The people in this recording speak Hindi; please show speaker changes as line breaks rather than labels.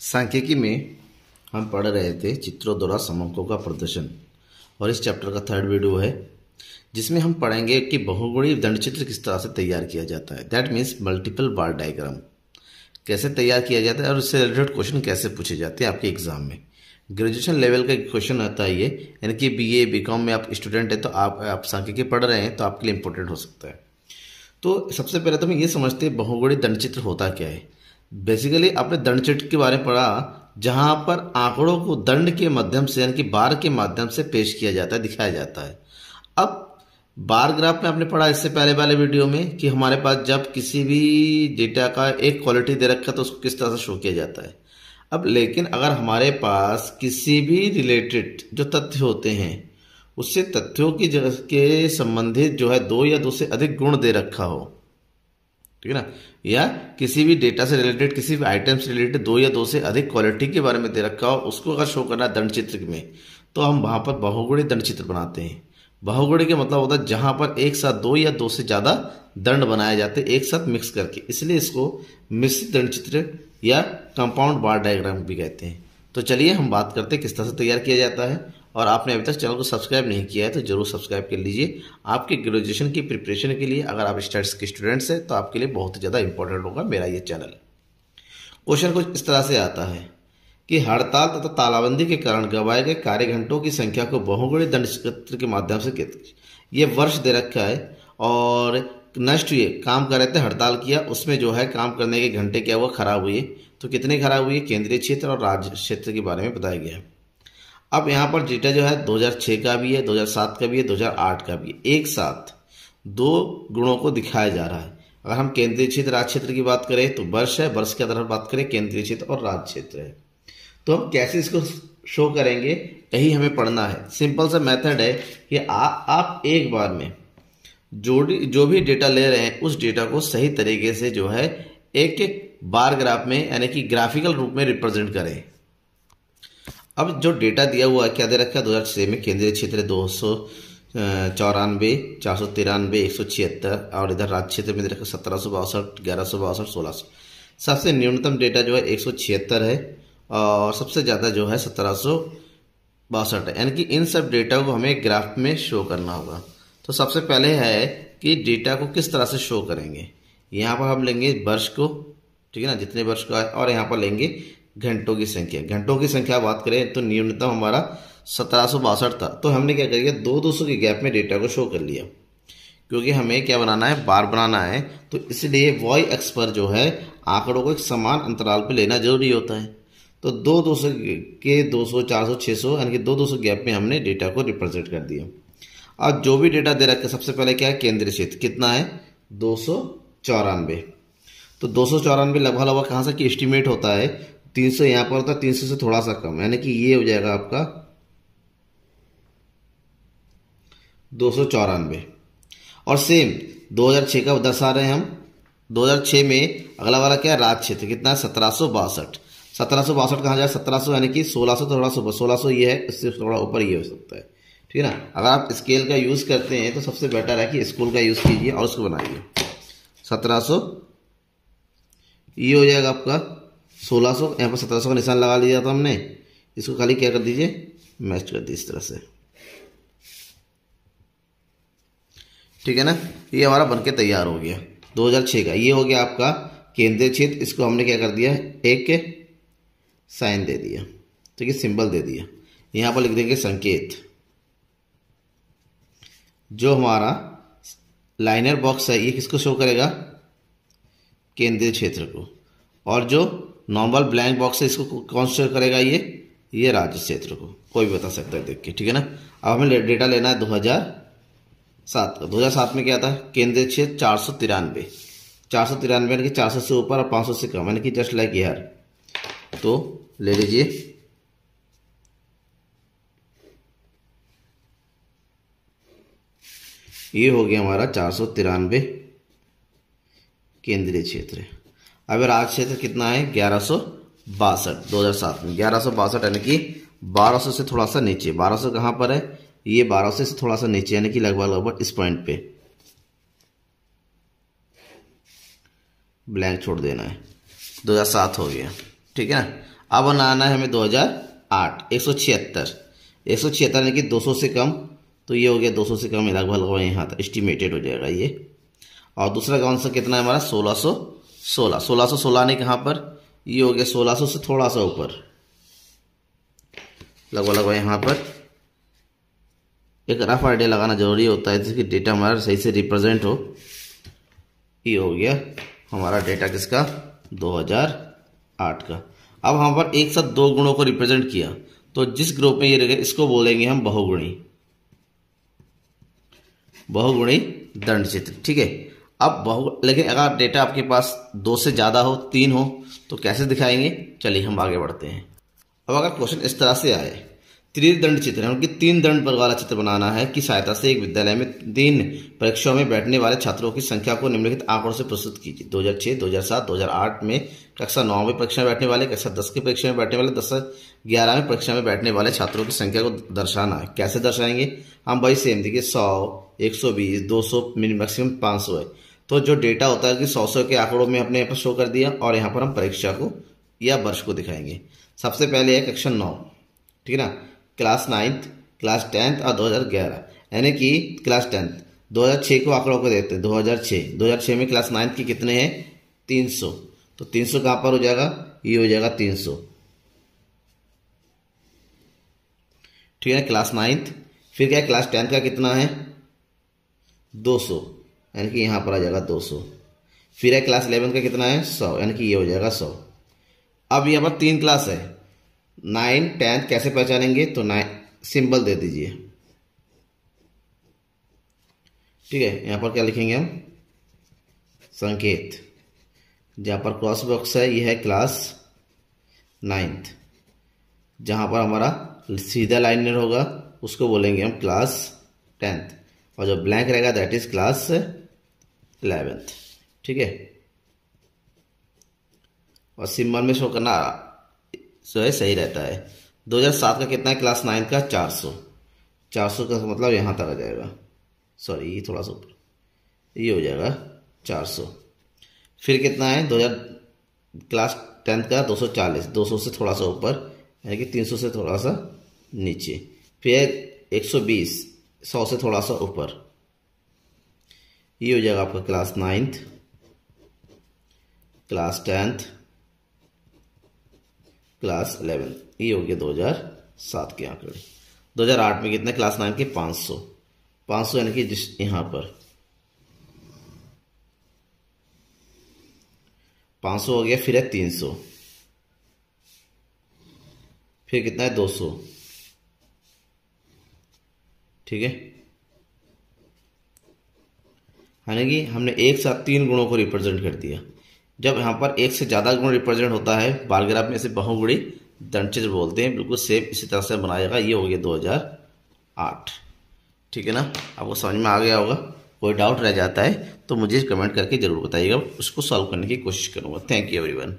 सांख्यिकी में हम पढ़ रहे थे चित्रों द्वारा समकों का प्रदर्शन। और इस चैप्टर का थर्ड वीडियो है, जिसमें हम पढ़ेंगे कि बहुगुणी दंड चित्र किस तरह से तैयार किया जाता है। That means multiple bar diagram कैसे तैयार किया जाता है और उससे रिलेटेड क्वेश्चन कैसे पूछे जाते हैं आपके एग्ज़ाम में। ग्रेजुएशन लेवल का क्वेश्चन आता है ये, यानी कि बी ए बी कॉम में आप स्टूडेंट हैं तो आप आप सांख्यिकी पढ़ रहे हैं तो आपके लिए इंपॉर्टेंट हो सकता है। तो सबसे पहले तो हम ये समझते हैं बहुगुणी दंड चित्र होता क्या है। बेसिकली आपने दंड चिट के बारे में पढ़ा, जहाँ पर आंकड़ों को दंड के माध्यम से, यानी कि बार के माध्यम से पेश किया जाता है, दिखाया जाता है। अब, बार ग्राफ में आपने पढ़ा इससे पहले वाले वीडियो में कि हमारे पास जब किसी भी डेटा का एक क्वालिटी दे रखा तो उसको किस तरह से शो किया जाता है। अब, लेकिन अगर हमारे पास किसी भी रिलेटेड जो तथ्य होते हैं, उससे तथ्यों की जगह के संबंधित जो है दो या दो से अधिक गुण दे रखा हो ठीक है ना? या किसी भी डेटा से रिलेटेड किसी भी आइटम से रिलेटेड दो या दो से अधिक क्वालिटी के बारे में दे रखा हो, उसको अगर शो करना दंड चित्र में तो हम वहाँ पर बहुगुणी दंड चित्र बनाते हैं। बहुगुणी का मतलब होता है जहाँ पर एक साथ दो या दो से ज़्यादा दंड बनाए जाते हैं एक साथ मिक्स करके। इसलिए इसको मिश्रित दंड चित्र या कंपाउंड बार डायग्राम भी कहते हैं। तो चलिए हम बात करते हैं किस तरह से तैयार किया जाता है। और आपने अभी तक चैनल को सब्सक्राइब नहीं किया है तो ज़रूर सब्सक्राइब कर लीजिए। आपके ग्रेजुएशन की प्रिपरेशन के लिए अगर आप स्टडीज़ के स्टूडेंट्स हैं तो आपके लिए बहुत ज़्यादा इंपॉर्टेंट होगा मेरा ये चैनल क्वेश्चन कुछ इस तरह से आता है कि हड़ताल तथा तालाबंदी के कारण गवाए गए कार्य घंटों की संख्या को बहुगुणी दंड के माध्यम से ये वर्ष दे रखा है और नष्ट हुए, काम कर रहे थे, हड़ताल किया, उसमें जो है काम करने के घंटे क्या हुआ? खराब हुए। तो कितने खराब हुए? केंद्रीय क्षेत्र और राज्य क्षेत्र के बारे में बताया गया है। अब यहाँ पर डेटा जो है 2006 का भी है 2007 का भी है 2008 का भी है। एक साथ दो गुणों को दिखाया जा रहा है। अगर हम केंद्रीय क्षेत्र राज्य क्षेत्र की बात करें तो वर्ष है वर्ष के आधार पर बात करें केंद्रीय क्षेत्र और राज्य क्षेत्र है। तो हम कैसे इसको शो करेंगे यही हमें पढ़ना है। सिंपल सा मेथड है कि आ, आप एक बार में जो जो भी डेटा ले रहे हैं उस डेटा को सही तरीके से जो है एक एक बार ग्राफ में यानी कि ग्राफिकल रूप में रिप्रेजेंट करें। अब जो डेटा दिया हुआ है, क्या दे रखा है? दो हज़ार छः में केंद्रीय क्षेत्र दो सौ चौरानवे, चार सौ तिरानवे, एक सौ छिहत्तर और इधर राज्य क्षेत्र में दे रखा सत्रह सौ बासठ, ग्यारह सौ बासठ, सोलह सौ। सबसे न्यूनतम डेटा जो है, एक सौ छिहत्तर है और सबसे ज़्यादा जो है, सत्रह सौ बासठ है। यानी कि इन सब डेटा को हमें ग्राफ में शो करना होगा। तो सबसे पहले है कि डेटा को किस तरह से शो करेंगे। यहाँ पर हम लेंगे वर्ष को, ठीक है ना? जितने वर्ष का है, और यहाँ पर लेंगे घंटों की संख्या। घंटों की संख्या बात करें तो न्यूनतम हमारा सत्रह सौ बासठ था। तो हमने क्या किया दो दो के गैप में डेटा को शो कर लिया। क्योंकि हमें क्या बनाना है? बार बनाना है। तो इसलिए वॉय एक्स पर जो है, आंकड़ों को एक समान अंतराल पर लेना ज़रूरी होता है। तो दो दो सौ के दो सौ, चार सौ छः सौ, यानी कि दो दो सौ गैप में हमने डेटा को रिप्रेजेंट कर दिया। अब जो भी डेटा दे रखा है, सबसे पहले क्या है? केंद्रीय क्षेत्र। कितना है? दो सौ चौरानवे। तो दो सौ चौरानवे लगभग लगभग कहाँ से कि एस्टिमेट होता है? तीन सौ यहाँ पर होता तीन सौ से थोड़ा सा कम। यानी कि ये हो जाएगा आपका दो सौ चौरानवे। और सेम 2006 का दर्शा रहे हैं हम। 2006 में अगला वाला क्या है? राज्य क्षेत्र। कितना है? सत्रह सौ बासठ। सत्रह सौ बासठ कहाँ जाए सत्रह सौ यानी कि सोलह सौ, थोड़ा सौ सोलह सौ ये है, इससे थोड़ा ऊपर ये हो सकता है। ठीक है ना? अगर आप स्केल का यूज़ करते हैं तो सबसे बेटर है कि स्कूल का यूज़ कीजिए और उसको बनाइए। सत्रह सौ, ये हो जाएगा आपका सोलह सौ, यहाँ पर सत्रह सौ का निशान लगा लिया था हमने। इसको खाली क्या कर दीजिए? मैच कर दीजिए इस तरह से। ठीक है ना? ये हमारा बनके तैयार हो गया। 2006 का। ये हो गया आपका केंद्रीय क्षेत्र। इसको हमने क्या कर दिया? एक के साइन दे दिया। ठीक है, सिंबल दे दिया। यहाँ पर लिख देंगे संकेत। जो हमारा लाइनर बॉक्स है, ये किसको शो करेगा? केंद्रीय क्षेत्र को। और जो नॉर्मल ब्लैंक बॉक्स है इसको शो करेगा ये ये राज्य क्षेत्र को। कोई भी बता सकता है देख के, ठीक है ना? अब हमें डेटा लेना है दो हज़ार सात का। दो हज़ार सात में क्या था? केंद्रीय क्षेत्र चार सौ तिरानवे। चार सौ तिरानवे यानी कि चार सौ से ऊपर और पाँच सौ से कम, यानी कि जस्ट लाइक यार तो ले लीजिए। ये हो गया हमारा चार सौ तिरानवे केंद्रीय क्षेत्र। अब राज क्षेत्र कितना है? ग्यारह सौ बासठ, दो हज़ार सात में। ग्यारह सौ बासठ यानी कि बारह सौ से थोड़ा सा नीचे। बारह सौ कहाँ पर है? ये बारह सौ से थोड़ा सा नीचे, यानी कि लगभग लगभग इस पॉइंट पे। ब्लैंक छोड़ देना है। दो हज़ार सात हो गया। ठीक है ना? अब बनाना है हमें 2008 एक सौ छिहत्तर। एक सौ छिहत्तर यानी कि 200 से कम तो ये हो गया 200 से कम लगभग लगभग यहाँ तक एस्टिमेटेड हो जाएगा ये। और दूसरा कौन सा कितना है हमारा? 1600 16 1616 आने कहाँ पर? ये हो गया 1600 से थोड़ा सा ऊपर। लगभग लगभग यहाँ पर। एक रफ आइडिया लगाना ज़रूरी होता है, जिसकी डेटा हमारा सही से रिप्रेजेंट हो। ये हो गया हमारा डेटा किसका? 2008 का। अब वहाँ पर एक साथ दो गुणों को रिप्रेजेंट किया। तो जिस ग्रुप में ये रहेगा इसको बोलेंगे हम बहुगुणी। बहुगुणी दंड चित्र ठीक है? अब बहु लेकिन अगर डेटा आपके पास दो से ज़्यादा हो तीन हो तो कैसे दिखाएँगे? चलिए हम आगे बढ़ते हैं। अब अगर क्वेश्चन इस तरह से आए। त्रिदंड चित्र है उनकी तीन दंड पर वाला चित्र बनाना है कि सहायता से एक विद्यालय में तीन परीक्षाओं में बैठने वाले छात्रों की संख्या को निम्नलिखित आंकड़ों से प्रस्तुत कीजिए। 2006, 2007, 2008 में कक्षा नौ में परीक्षा में बैठने वाले कक्षा दस की परीक्षा में बैठने वाले दस ग्यारह में परीक्षा में बैठने वाले छात्रों की संख्या को दर्शाना है। कैसे दर्शाएँगे? हम भाई सेम देखिए सौ एक सौ बीस दो सौ मैक्सिमम पाँच सौ है। तो जो डेटा होता है कि सौ सौ के आंकड़ों में अपने यहाँ पर शो कर दिया और यहाँ पर हम परीक्षा को या वर्ष को दिखाएँगे। सबसे पहले है कक्षा नौ, ठीक है ना? क्लास नाइन्थ क्लास टेंथ और 2011 यानी कि क्लास टेंथ 2006 को आंकड़ों को देखते हैं 2006 2006 में क्लास नाइन्थ के कितने हैं? 300 तो 300 कहाँ पर हो जाएगा? ये हो जाएगा 300 ठीक है क्लास नाइन्थ फिर क्या क्लास टेंथ का कितना है? 200 यानी कि यहाँ पर आ जाएगा 200 फिर है क्लास इलेवन का कितना है? 100 यानी कि ये हो जाएगा 100 अब यहाँ पर तीन क्लास है। नाइन टेंथ कैसे पहचानेंगे? तो नाइन सिंबल दे दीजिए। ठीक है, यहाँ पर क्या लिखेंगे हम? संकेत। जहाँ पर क्रॉस बॉक्स है यह है क्लास नाइन्थ जहाँ पर हमारा सीधा लाइनर होगा, उसको बोलेंगे हम क्लास टेंथ और जो ब्लैंक रहेगा दैट इज़ क्लास इलेवेंथ, ठीक है? और सिंबल में शो करना जो है सही रहता है। 2007 का कितना है? क्लास नाइन का 400 400 का मतलब यहाँ तक आ जाएगा। सॉरी ये थोड़ा सा ये हो जाएगा 400 फिर कितना है? 2000 क्लास टेंथ का 240 200 से थोड़ा सा ऊपर, यानी कि 300 से थोड़ा सा नीचे। फिर 120 100 से थोड़ा सा ऊपर। ये हो जाएगा आपका class ninth class tenth class eleven ये हो गया दो हज़ार सात के आंकड़े। दो हज़ार आठ में कितने? क्लास नाइन के पाँच सौ। पाँच सौ यानी कि जिस यहाँ पर। पाँच सौ हो गया, फिर है तीन सौ। फिर कितना है? दो सौ। ठीक है? यानी कि हमने एक साथ तीन गुणों को रिप्रेजेंट कर दिया। जब यहाँ पर एक से ज़्यादा गुण रिप्रेजेंट होता है, बालग्राफ में इसे बहुगुणी दंडचित्र बोलते हैं, बिल्कुल सेम इसी तरह से बनाएगा ये हो गया 2008 ठीक है ना? आपको समझ में आ गया होगा, कोई डाउट रह जाता है तो मुझे कमेंट करके ज़रूर बताइएगा। उसको सॉल्व करने की कोशिश करूँगा। Thank you everyone